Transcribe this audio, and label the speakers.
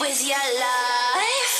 Speaker 1: with your life.